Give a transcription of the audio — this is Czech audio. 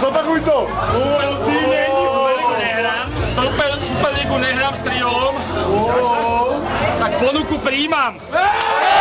Zopakuj to! U LT není, u Superligu nehrám, Super, Superligu nehrám s triolom, tak ponuku přijímám. Hey!